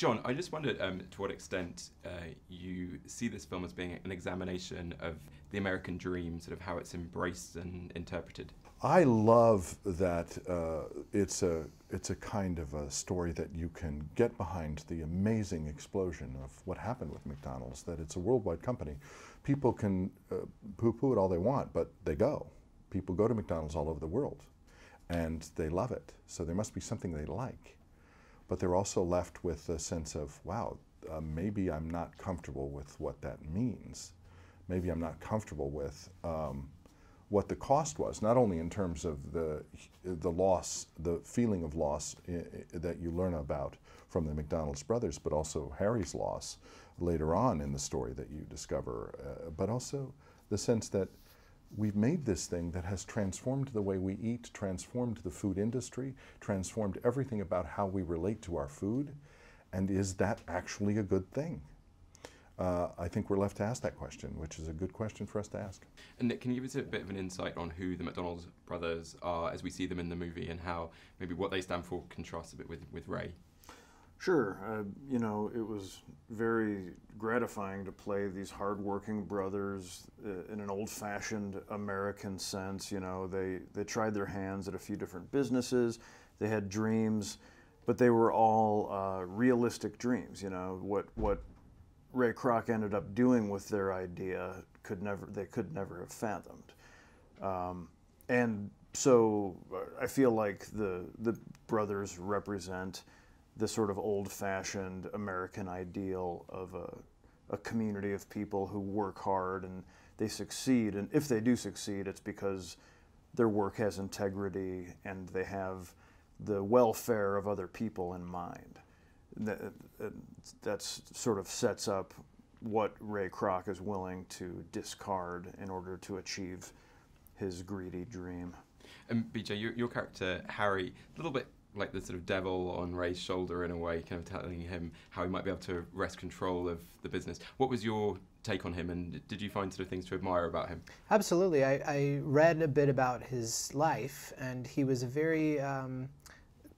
John, I just wondered um, to what extent uh, you see this film as being an examination of the American dream, sort of how it's embraced and interpreted. I love that uh, it's a it's a kind of a story that you can get behind the amazing explosion of what happened with McDonald's. That it's a worldwide company. People can uh, poo-poo it all they want, but they go. People go to McDonald's all over the world, and they love it. So there must be something they like, but they're also left with a sense of wow, uh, maybe I'm not comfortable with what that means. Maybe I'm not comfortable with. Um, what the cost was, not only in terms of the, the loss, the feeling of loss that you learn about from the McDonald's brothers, but also Harry's loss later on in the story that you discover, uh, but also the sense that we've made this thing that has transformed the way we eat, transformed the food industry, transformed everything about how we relate to our food, and is that actually a good thing? uh, I think we're left to ask that question, which is a good question for us to ask. And Nick, can you give us a bit of an insight on who the McDonald's brothers are as we see them in the movie and how maybe what they stand for contrasts a bit with, with Ray? Sure. Uh, you know, it was very gratifying to play these hardworking brothers uh, in an old-fashioned American sense. You know, they, they tried their hands at a few different businesses. They had dreams, but they were all uh, realistic dreams. You know, what, what Ray Kroc ended up doing with their idea could never they could never have fathomed. Um, and so I feel like the the brothers represent the sort of old-fashioned American ideal of a, a community of people who work hard and they succeed. And if they do succeed, it's because their work has integrity and they have the welfare of other people in mind that, that's sort of sets up what Ray Kroc is willing to discard in order to achieve his greedy dream. And BJ, your, your character Harry, a little bit like the sort of devil on Ray's shoulder in a way, kind of telling him how he might be able to wrest control of the business. What was your take on him, and did you find sort of things to admire about him? Absolutely. I, I read a bit about his life, and he was a very um,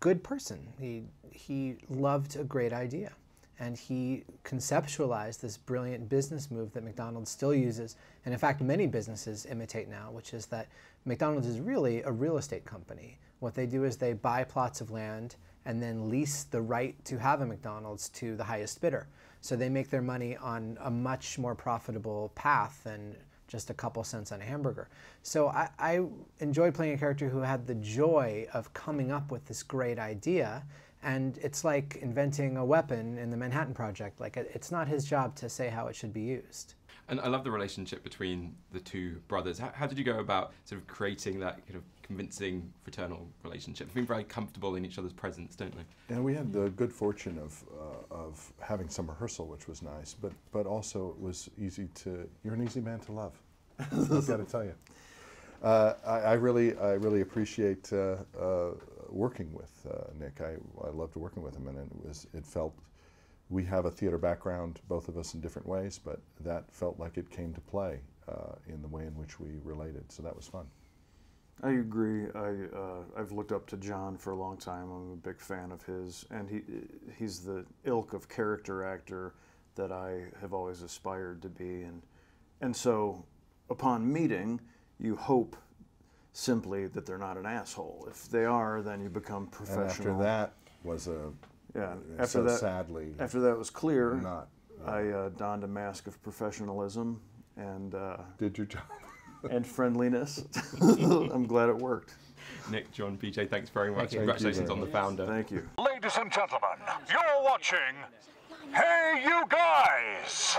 good person. He he loved a great idea. And he conceptualized this brilliant business move that McDonald's still uses, and in fact, many businesses imitate now, which is that McDonald's is really a real estate company. What they do is they buy plots of land and then lease the right to have a McDonald's to the highest bidder. So they make their money on a much more profitable path than just a couple cents on a hamburger. So I, I enjoyed playing a character who had the joy of coming up with this great idea and it's like inventing a weapon in the Manhattan Project. Like it's not his job to say how it should be used. And I love the relationship between the two brothers. How, how did you go about sort of creating that kind of convincing fraternal relationship? They've been very comfortable in each other's presence, don't they? And we had the good fortune of, uh, of having some rehearsal, which was nice, but, but also it was easy to, you're an easy man to love. I've got to tell you. Uh, I, I, really, I really appreciate uh, uh working with uh, Nick. I, I loved working with him, and it was it felt we have a theater background, both of us in different ways, but that felt like it came to play uh, in the way in which we related. So that was fun. I agree. I uh, I've looked up to John for a long time. I'm a big fan of his, and he he's the ilk of character actor that I have always aspired to be, and and so upon meeting, you hope simply that they're not an asshole. If they are, then you become professional. And after that was a yeah. After so that, sadly, after that was clear, not. Uh, I uh, donned a mask of professionalism and uh, did your job and friendliness. I'm glad it worked. Nick, John, BJ, thanks very much. Thank Congratulations on the founder. Thank you. Ladies and gentlemen, you're watching Hey You Guys!